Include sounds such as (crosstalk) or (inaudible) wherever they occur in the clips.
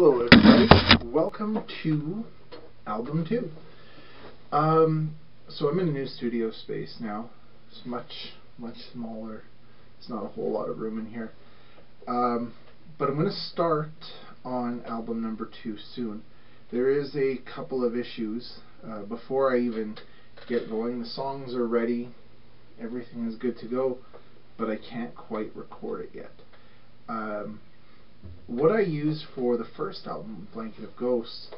Hello everybody, welcome to album 2. Um, so I'm in a new studio space now. It's much, much smaller. It's not a whole lot of room in here. Um, but I'm going to start on album number 2 soon. There is a couple of issues. Uh, before I even get going, the songs are ready. Everything is good to go, but I can't quite record it yet. Um, what I used for the first album, Blanket of Ghosts,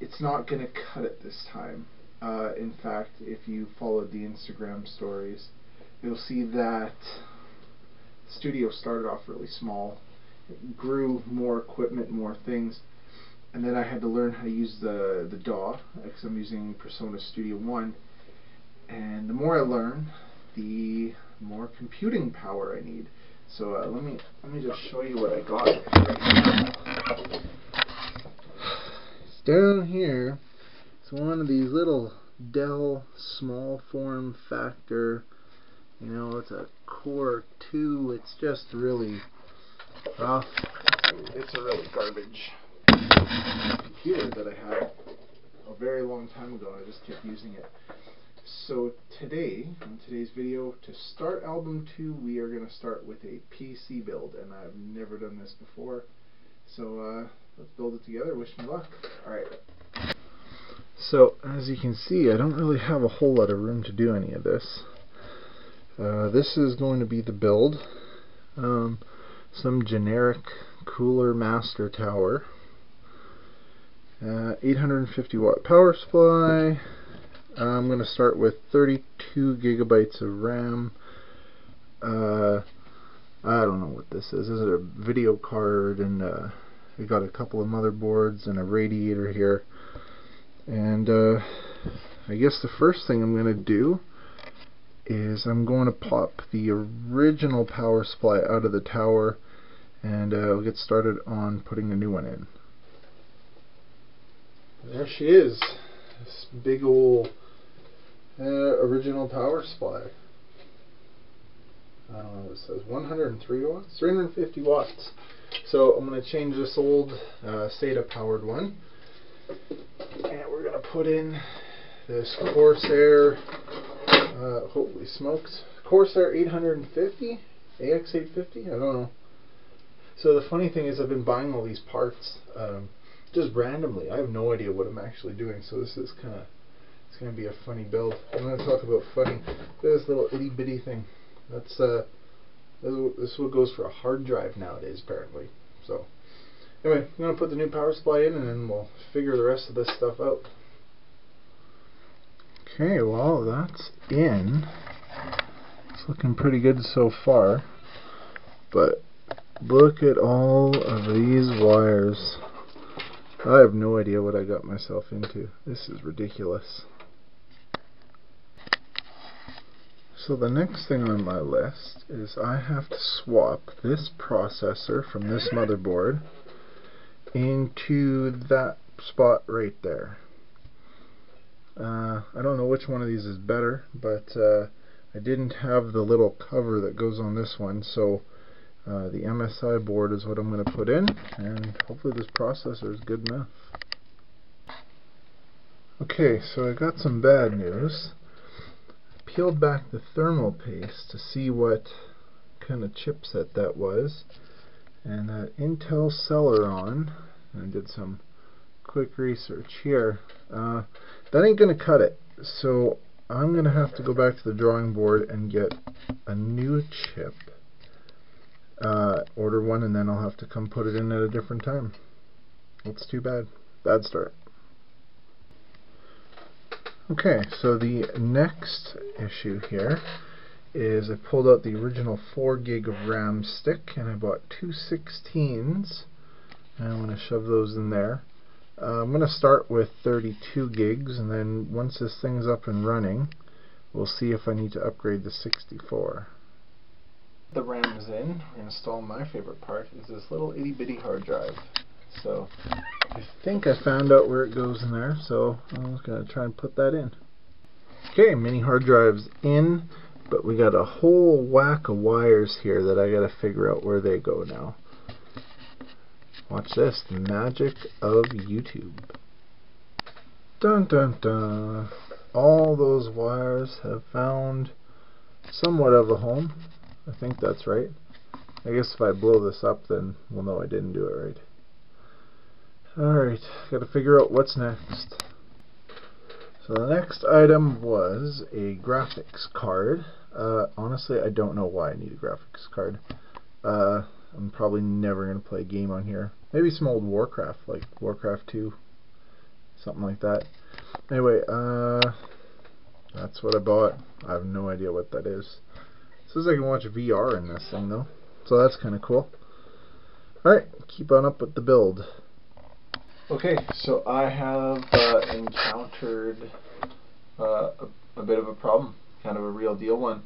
it's not going to cut it this time. Uh, in fact, if you followed the Instagram stories, you'll see that the studio started off really small, it grew more equipment, more things, and then I had to learn how to use the, the DAW, because I'm using PreSonus Studio One, and the more I learn, the more computing power I need. So uh, let me let me just show you what I got. It's down here. It's one of these little Dell small form factor. You know, it's a Core 2. It's just really rough. It's a really garbage computer that I had a very long time ago. I just kept using it. So today, in today's video, to start album 2, we are going to start with a PC build, and I've never done this before. So uh, let's build it together. Wish me luck. Alright. So, as you can see, I don't really have a whole lot of room to do any of this. Uh, this is going to be the build. Um, some generic cooler master tower. Uh, 850 watt power supply. I'm going to start with 32 gigabytes of RAM. Uh, I don't know what this is. This is a video card, and uh, we got a couple of motherboards and a radiator here. And uh, I guess the first thing I'm going to do is I'm going to pop the original power supply out of the tower, and uh, we'll get started on putting a new one in. There she is. This big old uh, original power supply. I don't know it says. 103 watts? 350 watts. So I'm going to change this old uh, SATA powered one. And we're going to put in this Corsair, uh, holy smokes, Corsair 850? AX850? I don't know. So the funny thing is I've been buying all these parts um, just randomly. I have no idea what I'm actually doing. So this is kind of it's going to be a funny build. I'm going to talk about funny. This little itty bitty thing. That's uh, this is what goes for a hard drive nowadays, apparently. So, anyway, I'm going to put the new power supply in, and then we'll figure the rest of this stuff out. Okay, well, that's in. It's looking pretty good so far. But look at all of these wires. I have no idea what I got myself into. This is ridiculous. So the next thing on my list is I have to swap this processor from this motherboard into that spot right there. Uh, I don't know which one of these is better, but uh, I didn't have the little cover that goes on this one, so uh, the MSI board is what I'm going to put in, and hopefully this processor is good enough. Okay, so I got some bad news peeled back the thermal paste to see what kind of chipset that was. And that Intel Celeron I did some quick research here uh, that ain't gonna cut it. So I'm gonna have to go back to the drawing board and get a new chip uh, order one and then I'll have to come put it in at a different time. It's too bad. Bad start Okay, so the next issue here is I pulled out the original 4 gig of RAM stick and I bought two 16s and I'm going to shove those in there. Uh, I'm going to start with 32 gigs and then once this thing's up and running we'll see if I need to upgrade to 64. The RAM is in, to install my favorite part is this little itty bitty hard drive. So I think I found out where it goes in there, so I'm just going to try and put that in. Okay, mini hard drive's in, but we got a whole whack of wires here that I got to figure out where they go now. Watch this, the magic of YouTube. Dun dun dun. All those wires have found somewhat of a home. I think that's right. I guess if I blow this up then we'll know I didn't do it right. Alright, gotta figure out what's next. So the next item was a graphics card. Uh, honestly, I don't know why I need a graphics card. Uh, I'm probably never going to play a game on here. Maybe some old Warcraft, like Warcraft 2. Something like that. Anyway, uh, that's what I bought. I have no idea what that is. It says I can watch VR in this thing, though. So that's kind of cool. Alright, keep on up with the build. Okay, so I have uh, encountered uh, a, a, bit of a problem, kind of a real deal one.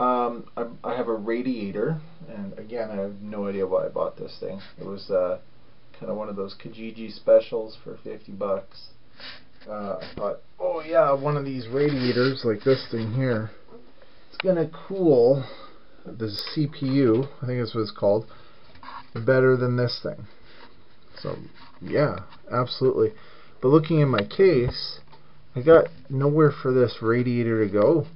Um, I, I, have a radiator, and again, I have no idea why I bought this thing. It was uh, kind of one of those Kijiji specials for 50 bucks. Uh, I thought, oh yeah, one of these radiators, like this thing here, it's gonna cool the CPU, I think that's what it's called, better than this thing. So, yeah, absolutely. But looking in my case, I got nowhere for this radiator to go.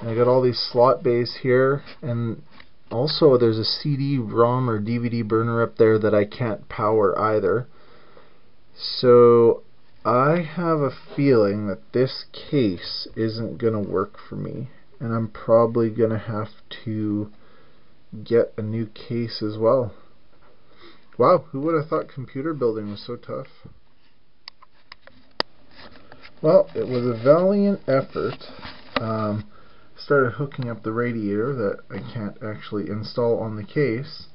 And I got all these slot bays here, and also there's a CD-ROM or DVD burner up there that I can't power either. So I have a feeling that this case isn't going to work for me. And I'm probably going to have to get a new case as well. Wow, who would have thought computer building was so tough? Well, it was a valiant effort. Um, started hooking up the radiator that I can't actually install on the case.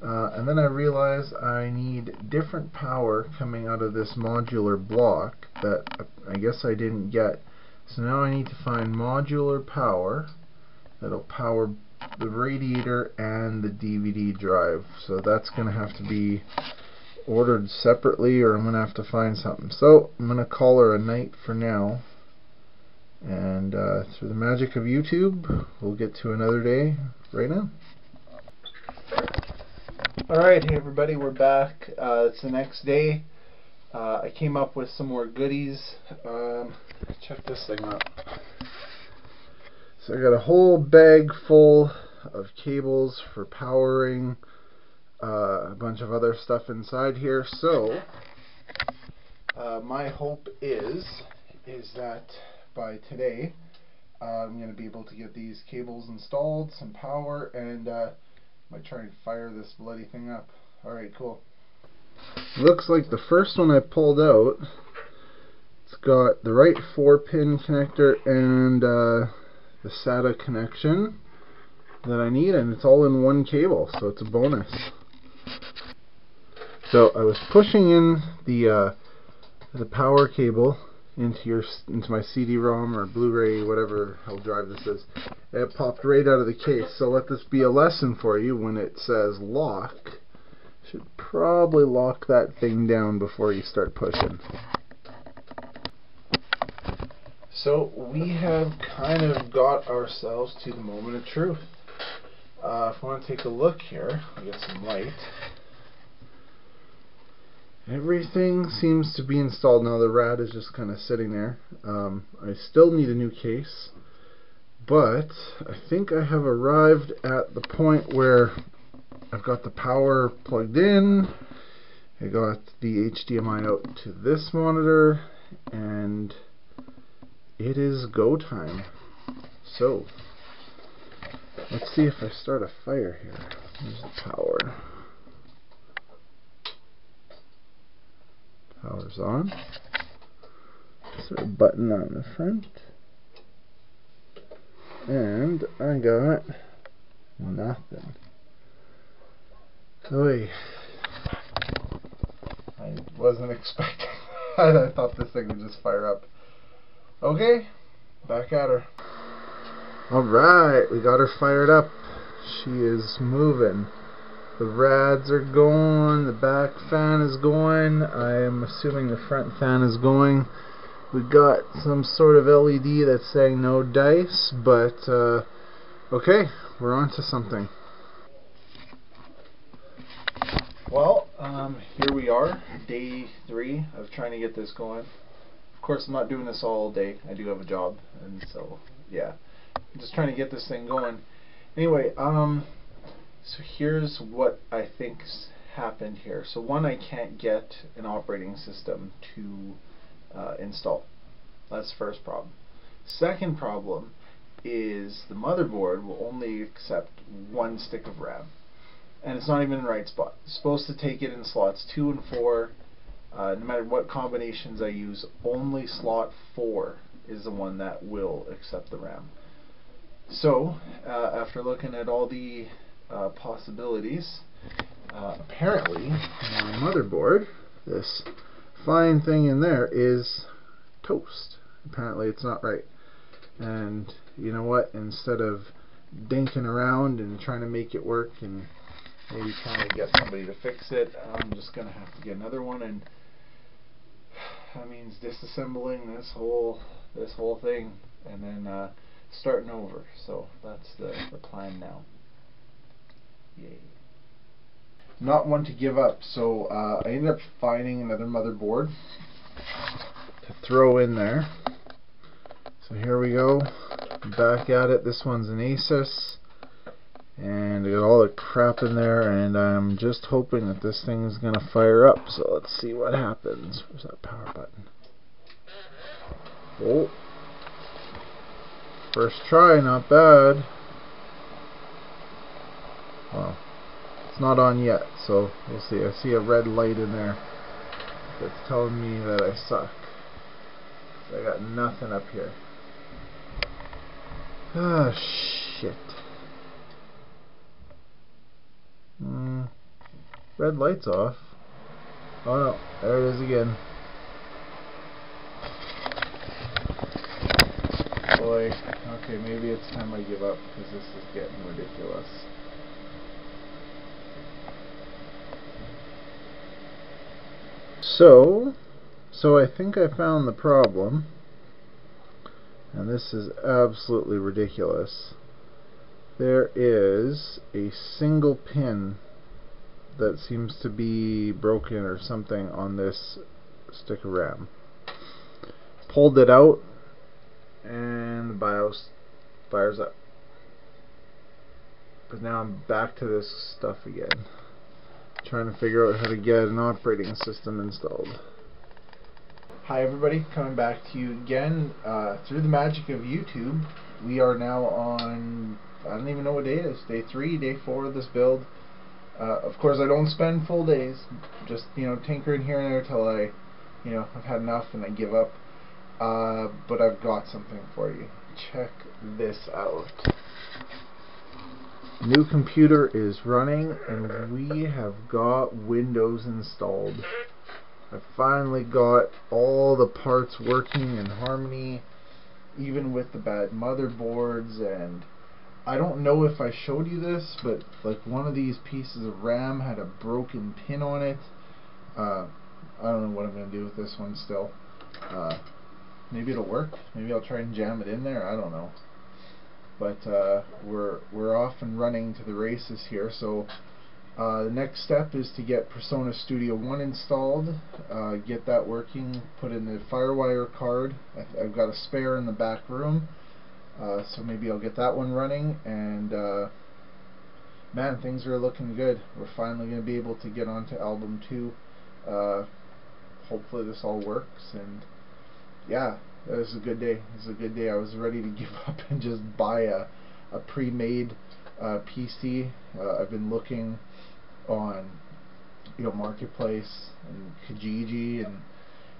Uh, and then I realized I need different power coming out of this modular block that I guess I didn't get. So now I need to find modular power that'll power the radiator and the DVD drive. So that's to have to be ordered separately or I'm to have to find something. So I'm to call her a night for now. And uh, through the magic of YouTube, we'll get to another day right now. Alright, hey everybody, we're back. Uh, it's the next day. Uh, I came up with some more goodies. Um, check this thing out. So I got a whole bag full of cables for powering uh, a bunch of other stuff inside here. So uh, my hope is is that by today uh, I'm going to be able to get these cables installed, some power, and uh, might try and fire this bloody thing up. Alright, cool. Looks like the first one I pulled out, it's got the right 4 pin connector and uh, the SATA connection that I need and it's all in one cable so it's a bonus. So I was pushing in the uh, the power cable into your into my CD-ROM or Blu-ray whatever hell drive this is. It popped right out of the case. So let this be a lesson for you when it says lock. Should probably lock that thing down before you start pushing. So we have kind of got ourselves to the moment of truth. Uh, if I want to take a look here, I'll get some light. Everything seems to be installed now. The rad is just kind of sitting there. Um, I still need a new case, but I think I have arrived at the point where I've got the power plugged in. I got the HDMI out to this monitor, and it is go time. So, let's see if I start a fire here. There's the power. Power's on. Is there a button on the front? And I got nothing. Oy. I wasn't (laughs) expecting that. I thought this thing would just fire up. Okay, back at her. Alright, we got her fired up. She is moving. The rads are going, the back fan is going, I am assuming the front fan is going. We got some sort of LED that's saying no dice, but uh, okay, we're on to something. Well, um, here we are, day three of trying to get this going. Of course, I'm not doing this all day. I do have a job, and so yeah, I'm just trying to get this thing going. Anyway, um, so here's what I think's happened here. So one, I can't get an operating system to uh, install. That's the first problem. Second problem is the motherboard will only accept one stick of RAM. And it's not even in the right spot. It's supposed to take it in slots 2 and 4. Uh, no matter what combinations I use, only slot 4 is the one that will accept the RAM. So, uh, after looking at all the uh, possibilities, uh, apparently my motherboard, this fine thing in there, is toast. Apparently it's not right. And you know what? Instead of dinking around and trying to make it work and maybe trying to get somebody to fix it, I'm just going to have to get another one and that means disassembling this whole this whole thing and then uh, starting over. So that's the, the plan now. Yay. Not one to give up, so uh, I ended up finding another motherboard to throw in there. So here we go, back at it. This one's an Asus, and I got all the crap in there, and I'm just hoping that this thing is going to fire up. So let's see what happens. Where's that power button? Oh, first try, not bad. Well, it's not on yet, so we'll see. I see a red light in there that's telling me that I suck. I got nothing up here. Ah, shit. Red light's off. Oh no, there it is again. Boy, okay, maybe it's time I give up because this is getting ridiculous. So, so I think I found the problem and this is absolutely ridiculous. There is a single pin that seems to be broken or something on this stick of RAM. Pulled it out and the BIOS fires up. But now I'm back to this stuff again. Trying to figure out how to get an operating system installed. Hi everybody, coming back to you again uh, through the magic of YouTube. We are now on, I don't even know what day it is, day 3, day 4 of this build. Uh, of course I don't spend full days, just you know tinkering here and there till I, you know, I've had enough and I give up. Uh, but I've got something for you. Check this out. New computer is running and we have got Windows installed. I finally got all the parts working in harmony, even with the bad motherboards, and I don't know if I showed you this, but like one of these pieces of RAM had a broken pin on it. Uh, I don't know what I'm going to do with this one still. Uh, maybe it'll work. Maybe I'll try and jam it in there. I don't know. But uh, we're we're off and running to the races here. So uh, the next step is to get PreSonus Studio 1 installed, uh, get that working, put in the Firewire card. I have got a spare in the back room, uh, so maybe I'll get that one running, and uh, man, things are looking good. We're finally going to be able to get onto album 2. Uh, hopefully this all works, and yeah, it was a good day. It was a good day. I was ready to (laughs) give up and just buy a, a pre-made uh, PC. I've been looking on you know marketplace and Kijiji and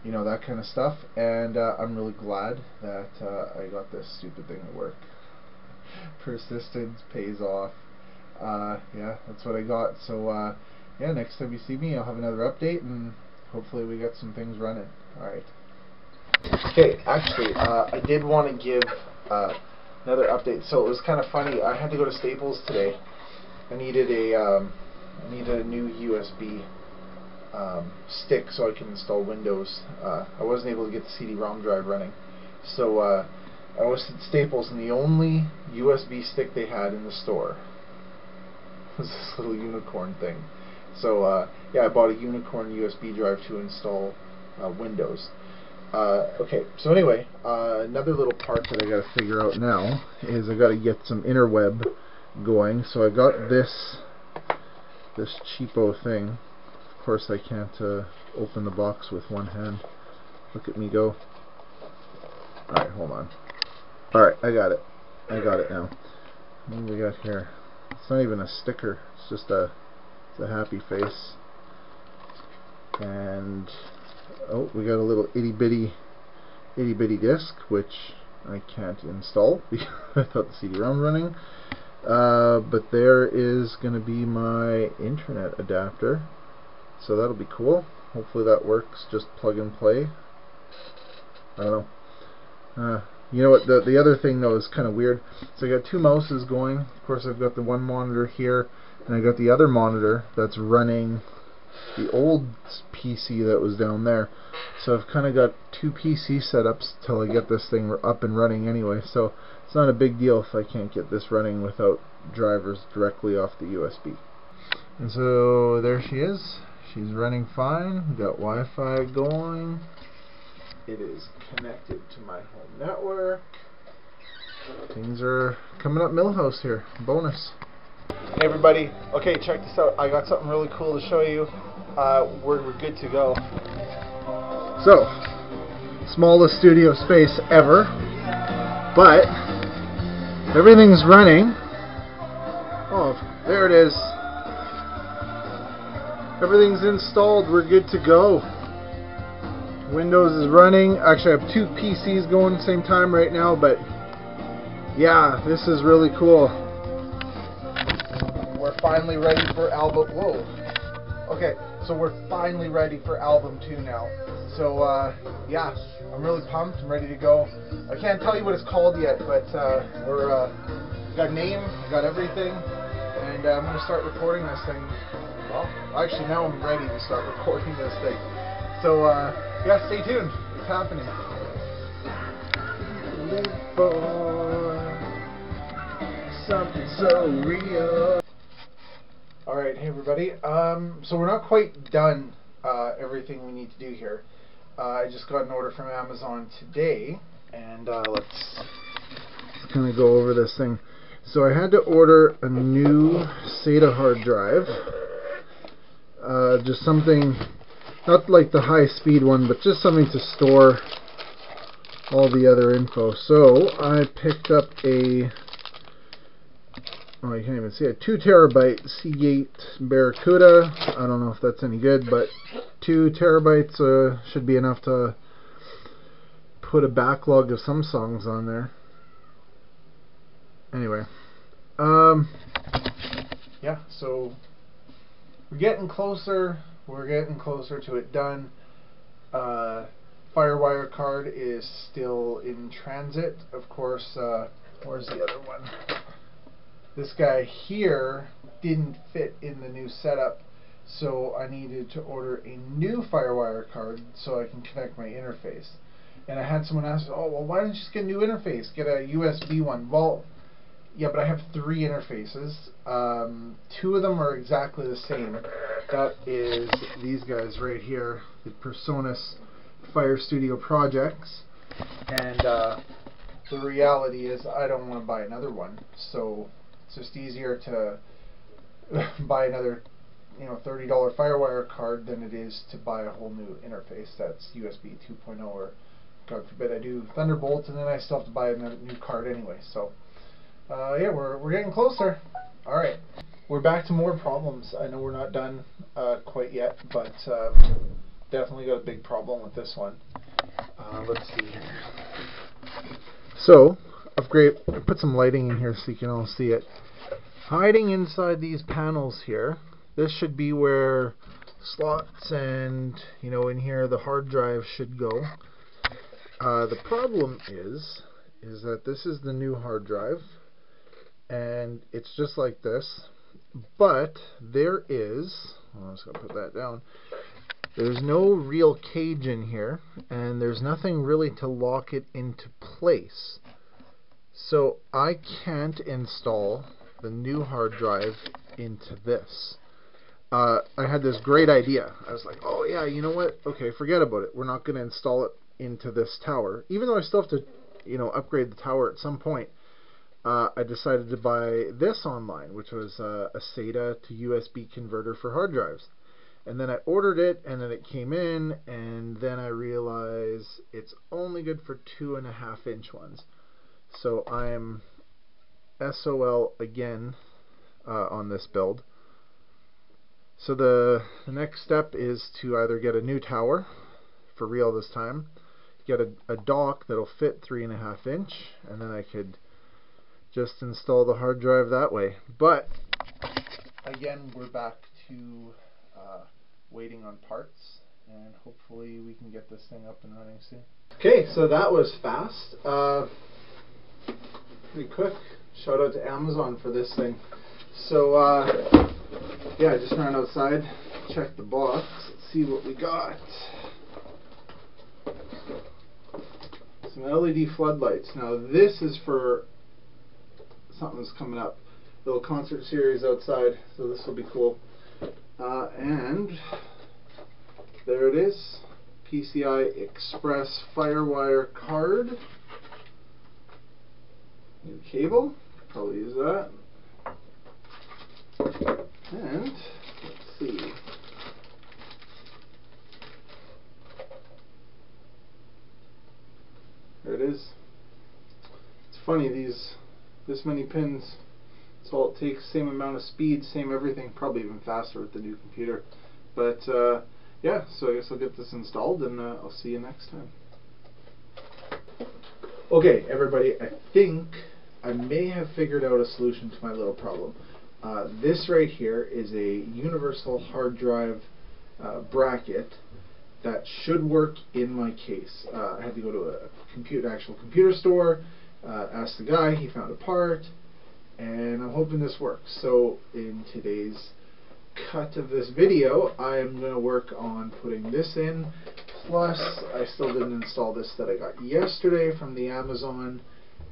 you know that kind of stuff and uh, I'm really glad that uh, I got this stupid thing to work. (laughs) Persistence pays off. Uh, yeah that's what I got. So uh, yeah next time you see me I'll have another update and hopefully we get some things running. Alright. Okay actually uh, I did want to give uh, another update. So it was kind of funny I had to go to Staples today. I needed a um, I need a new USB um, stick so I can install Windows. Uh, I wasn't able to get the CD-ROM drive running. So uh, I was at Staples and the only USB stick they had in the store (laughs) was this little unicorn thing. So uh, yeah, I bought a Unicorn USB drive to install uh, Windows. Uh, okay, so anyway, uh, another little part that I got to figure out now is I got to get some interweb going. So I got this this cheapo thing. Of course, I can't uh, open the box with one hand. Look at me go. Alright, hold on. Alright, I got it. I got it now. What do we got here? It's not even a sticker. It's just a, it's a happy face. And, oh, we got a little itty bitty, itty bitty disc, which I can't install (laughs) because I thought the CD-ROM running. Uh, but there is going to be my internet adapter. So that'll be cool. Hopefully that works. Just plug and play. I don't know. Uh, you know what, the, the other thing though is kind of weird. So I got two mouses going. Of course I've got the one monitor here, and I got the other monitor that's running the old PC that was down there. So I've kind of got two PC setups till I get this thing up and running anyway. So it's not a big deal if I can't get this running without drivers directly off the USB. And so there she is. She's running fine. Got Wi-Fi going. It is connected to my home network. Things are coming up Milhouse here. Bonus. Hey everybody. Okay, check this out. I got something really cool to show you. Uh, we're, we're good to go. So, smallest studio space ever. But, everything's running. Oh, there it is. Everything's installed. We're good to go. Windows is running. Actually, I have two PCs going at the same time right now, but yeah, this is really cool. We're finally ready for album. Whoa. Okay, so we're finally ready for album two now. So uh, yeah, I'm really pumped. I'm ready to go. I can't tell you what it's called yet, but uh, we're uh, got name, got everything, and uh, I'm gonna start recording this thing. Well, actually now I'm ready to start recording this thing. So. Uh, yeah, stay tuned. It's happening. Something so real. Alright, hey everybody. Um, so we're not quite done uh, everything we need to do here. Uh, I just got an order from Amazon today, and uh, let's kind of go over this thing. So I had to order a new SATA hard drive. Uh, just something not like the high speed one, but just something to store all the other info. So I picked up a oh you can't even see it, two terabyte Seagate Barracuda. I don't know if that's any good, but two terabytes uh, should be enough to put a backlog of some songs on there. Anyway, um, yeah, so we're getting closer we're getting closer to it done. Uh, Firewire card is still in transit. Of course, uh, where's the other one? This guy here didn't fit in the new setup, so I needed to order a new Firewire card so I can connect my interface. And I had someone ask, oh, well, why don't you just get a new interface? Get a USB one. Well, yeah, but I have three interfaces. Um, two of them are exactly the same. That is these guys right here, the PreSonus Fire Studio projects. And uh, the reality is I don't want to buy another one. So it's just easier to (laughs) buy another you know $30 Firewire card than it is to buy a whole new interface that's USB 2.0 or God forbid I do Thunderbolt and then I still have to buy a new card anyway. So uh, yeah, we're, we're getting closer. Alright, we're back to more problems. I know we're not done uh, quite yet, but uh, definitely got a big problem with this one. Uh, let's see here. So, upgrade, put some lighting in here so you can all see it. Hiding inside these panels here, this should be where slots and, you know, in here the hard drive should go. Uh, the problem is, is that this is the new hard drive and it's just like this but there is I'm just going to put that down there's no real cage in here and there's nothing really to lock it into place so I can't install the new hard drive into this uh, I had this great idea. I was like, oh yeah, you know what? Okay, forget about it. We're not going to install it into this tower, even though I still have to, you know, upgrade the tower at some point. Uh, I decided to buy this online, which was uh, a SATA to USB converter for hard drives. And then I ordered it, and then it came in, and then I realized it's only good for two and a half inch ones. So I'm SOL again uh, on this build. So the, the next step is to either get a new tower, for real this time, get a, a dock that'll fit three and a half inch, and then I could just install the hard drive that way. But again, we're back to uh, waiting on parts, and hopefully we can get this thing up and running soon. Okay, so that was fast. Uh, pretty quick. Shout out to Amazon for this thing. So, uh, yeah, I just ran outside, checked the box, let's see what we got. Some LED floodlights. Now, this is for something's coming up. Little concert series outside, so this will be cool. Uh, and there it is. PCI Express Firewire card. New cable. Probably use that. And let's see. There it is. It's funny these this many pins. That's all it takes. Same amount of speed, same everything. Probably even faster with the new computer. But uh, yeah, so I guess I'll get this installed and uh, I'll see you next time. Okay, everybody, I think I may have figured out a solution to my little problem. Uh, this right here is a universal hard drive uh, bracket that should work in my case. Uh, I had to go to a computer, actual computer store, uh, ask the guy, he found a part, and I'm hoping this works. So in today's cut of this video, I'm going to work on putting this in. Plus, I still didn't install this that I got yesterday from the Amazon,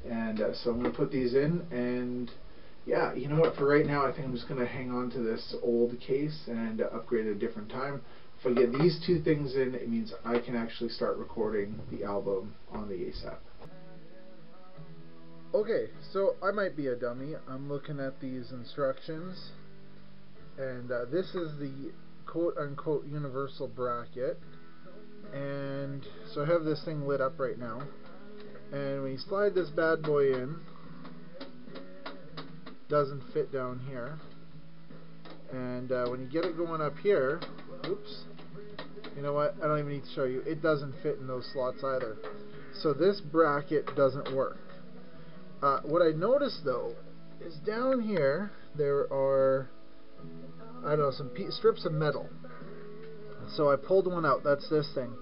and uh, so I'm going to put these in and yeah, you know what, for right now I think I'm just going to hang on to this old case and upgrade at a different time. If I get these two things in, it means I can actually start recording the album on the ASAP. Okay, so I might be a dummy. I'm looking at these instructions, and uh, this is the quote-unquote universal bracket, and so I have this thing lit up right now, and when you slide this bad boy in, doesn't fit down here. And uh, when you get it going up here, oops, you know what, I don't even need to show you, it doesn't fit in those slots either. So this bracket doesn't work. Uh, what I noticed though, is down here, there are, I don't know, some strips of metal. So I pulled one out, that's this thing.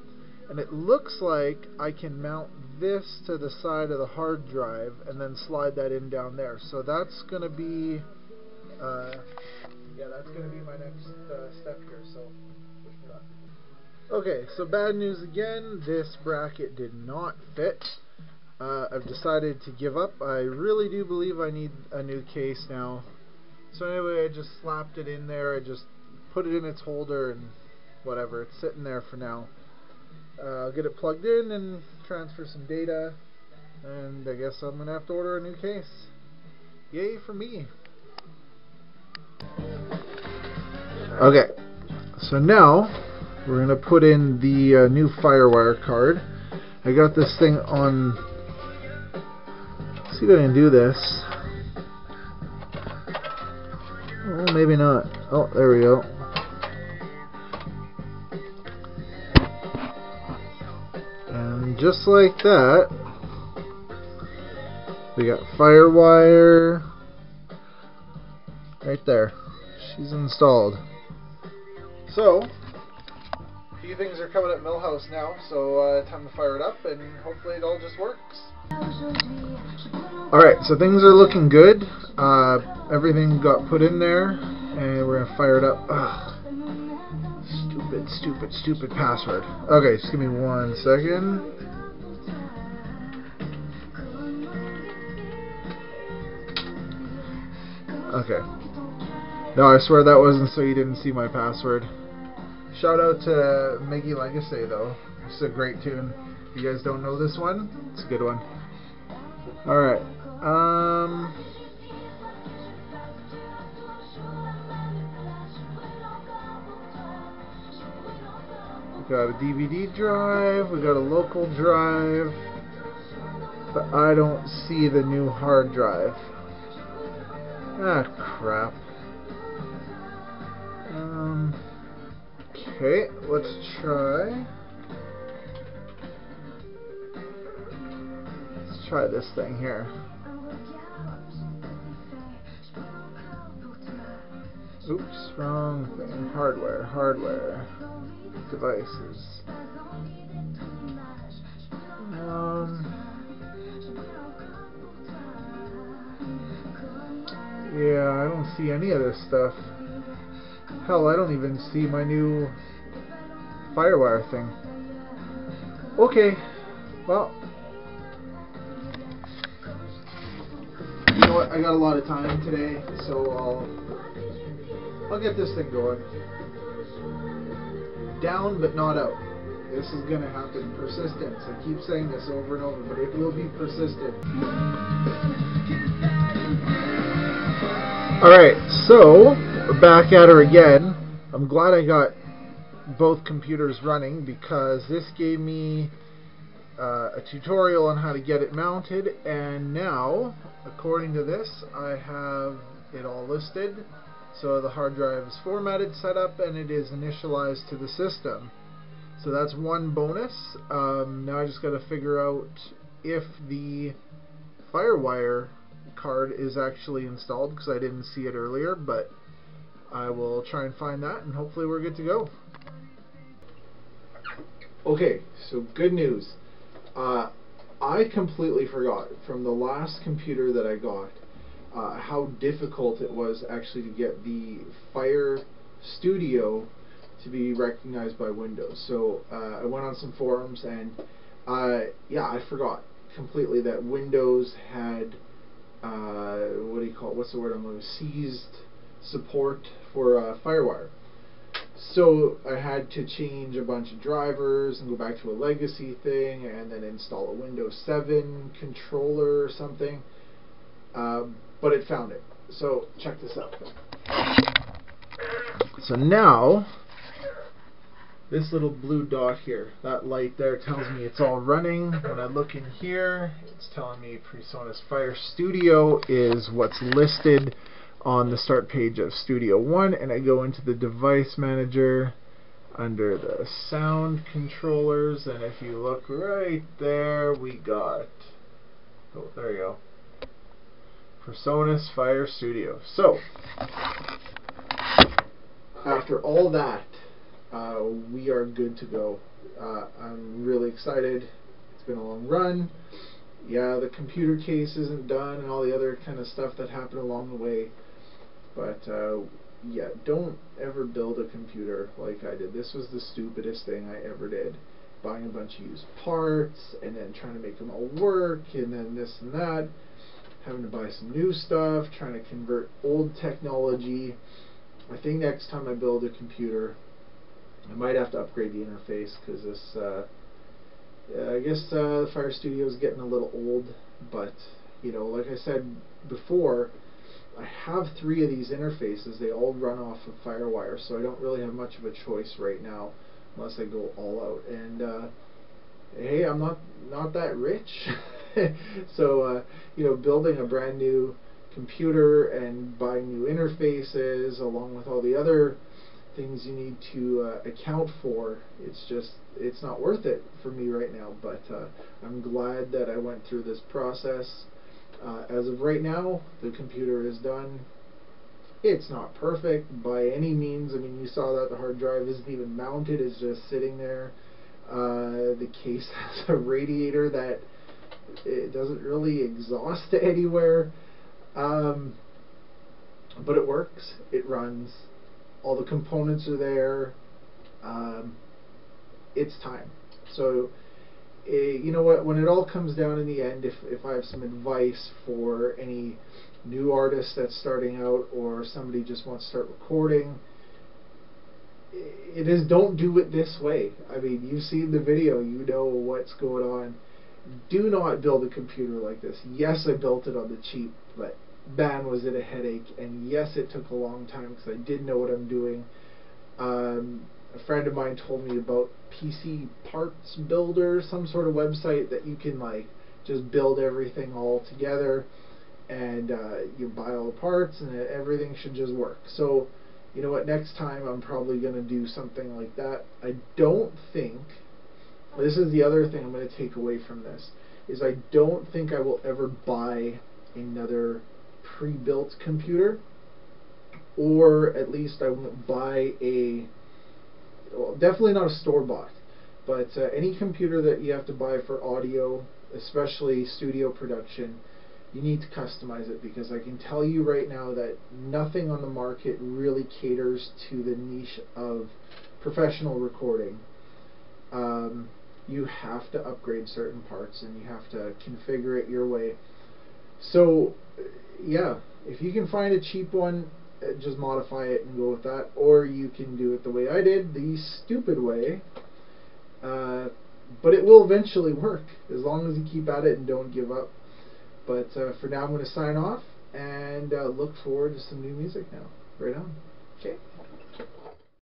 And it looks like I can mount this to the side of the hard drive and then slide that in down there. So that's to be, uh, yeah, that's to be my next uh, step here. So Okay, so bad news again. This bracket did not fit. Uh, I've decided to give up. I really do believe I need a new case now. So anyway, I just slapped it in there. I just put it in its holder and whatever. It's sitting there for now. Uh, I'll get it plugged in and transfer some data. And I guess I'm going to have to order a new case. Yay for me. Okay, so now we're going to put in the uh, new Firewire card. I got this thing on... See if I can do this. Oh, maybe not. Oh, there we go. And just like that, we got Firewire right there. She's installed. So, few things are coming at Milhouse now, so uh, time to fire it up, and hopefully it all just works. Alright, so things are looking good. Uh, everything got put in there, and we're going to fire it up. Ugh. Stupid, stupid, stupid password. Okay, just give me one second. Okay. No, I swear that wasn't so you didn't see my password. Shout out to Maggie Legacy though. It's a great tune. If you guys don't know this one, it's a good one. Alright. Um We got a DVD drive, we got a local drive, but I don't see the new hard drive. Ah, crap. Um, okay, let's try. Let's try this thing here. Oops, wrong thing. Hardware, hardware. Devices. Um, yeah, I don't see any of this stuff. Hell, I don't even see my new Firewire thing. Okay, well, you know what? I got a lot of time today, so I'll I'll get this thing going. Down but not out. This is gonna happen. Persistence. I keep saying this over and over, but it will be persistent. Alright, so back at her again. I'm glad I got both computers running because this gave me uh, a tutorial on how to get it mounted. And now according to this I have it all listed. So the hard drive is formatted set up and it is initialized to the system. So that's one bonus. Um, now I just got to figure out if the Firewire card is actually installed because I didn't see it earlier but I will try and find that and hopefully we're good to go. Okay, so good news. Uh, I completely forgot from the last computer that I got uh, how difficult it was actually to get the Fire Studio to be recognized by Windows. So uh, I went on some forums and uh, yeah, I forgot completely that Windows had uh, what do you call it? What's the word I'm looking? Seized support for uh, FireWire. So I had to change a bunch of drivers and go back to a legacy thing and then install a Windows 7 controller or something. Uh, but it found it. So check this out. So now, this little blue dot here, that light there tells me it's all running. When I look in here, it's telling me PreSonus Fire Studio is what's listed on the start page of Studio One and I go into the device manager under the sound controllers and if you look right there we got oh there you go PreSonus Fire Studio. So after all that uh, we are good to go. Uh, I'm really excited. It's been a long run. Yeah the computer case isn't done and all the other kind of stuff that happened along the way but uh, yeah, don't ever build a computer like I did. This was the stupidest thing I ever did. Buying a bunch of used parts and then trying to make them all work and then this and that. Having to buy some new stuff, trying to convert old technology. I think next time I build a computer, I might have to upgrade the interface because this, uh, I guess uh, the Fire Studio is getting a little old, but you know, like I said before, I have three of these interfaces. They all run off of FireWire, so I don't really have much of a choice right now, unless I go all out. And uh, hey, I'm not not that rich, (laughs) so uh, you know, building a brand new computer and buying new interfaces, along with all the other things you need to uh, account for, it's just it's not worth it for me right now. But uh, I'm glad that I went through this process. Uh, as of right now, the computer is done. It's not perfect by any means. I mean, you saw that the hard drive isn't even mounted; it's just sitting there. Uh, the case (laughs) has a radiator that it doesn't really exhaust (laughs) anywhere, um, but it works. It runs. All the components are there. Um, it's time. So you know what, when it all comes down in the end, if, if I have some advice for any new artist that's starting out or somebody just wants to start recording, it is don't do it this way. I mean, you've seen the video, you know what's going on. Do not build a computer like this. Yes, I built it on the cheap, but man, was it a headache. And yes, it took a long time because I didn't know what I'm doing. Um, a friend of mine told me about PC Parts Builder, some sort of website that you can like just build everything all together, and uh, you buy all the parts, and everything should just work. So you know what, next time I'm probably going to do something like that. I don't think, this is the other thing I'm going to take away from this, is I don't think I will ever buy another pre-built computer, or at least I won't buy a, well, definitely not a store-bought, but uh, any computer that you have to buy for audio, especially studio production, you need to customize it because I can tell you right now that nothing on the market really caters to the niche of professional recording. Um, you have to upgrade certain parts and you have to configure it your way. So, yeah, if you can find a cheap one, just modify it and go with that, or you can do it the way I did, the stupid way. Uh, but it will eventually work as long as you keep at it and don't give up. But uh, for now, I'm going to sign off and uh, look forward to some new music now. Right on. Okay.